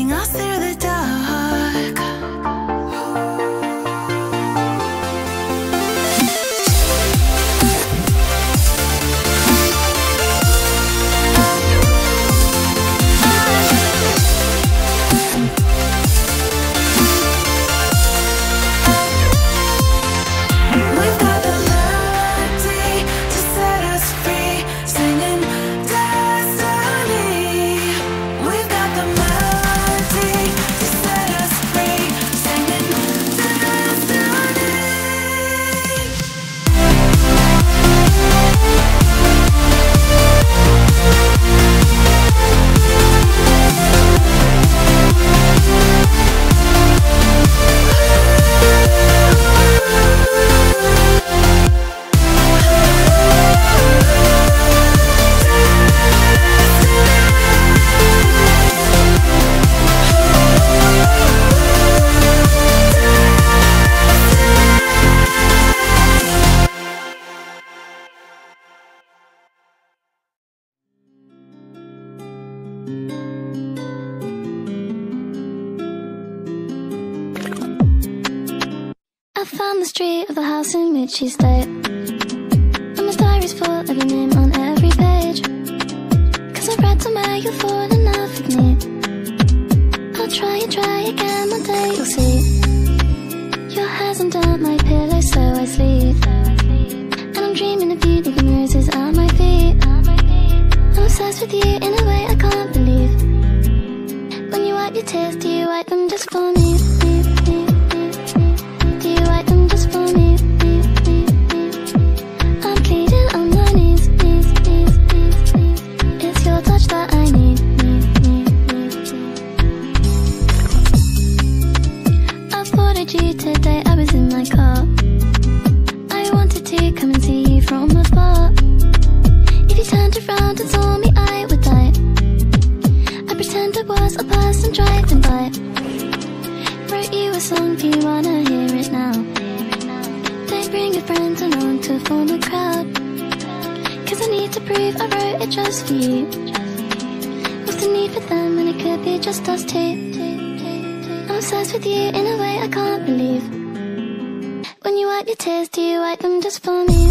Leading us through the dark house in which she stayed. And my diary's full of your name on every page. Cause I read somewhere you'll fall in love with me. I'll try and try again one day you'll see. Your hair's under my pillow so I sleep. And I'm dreaming of you leaving roses at my feet. I'm obsessed with you in a way I can't believe. When you wipe your tears, I wrote it just for you. What's the need for them when it could be just us two? I'm obsessed with you in a way I can't believe. When you wipe your tears, do you wipe them just for me?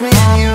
Me and you.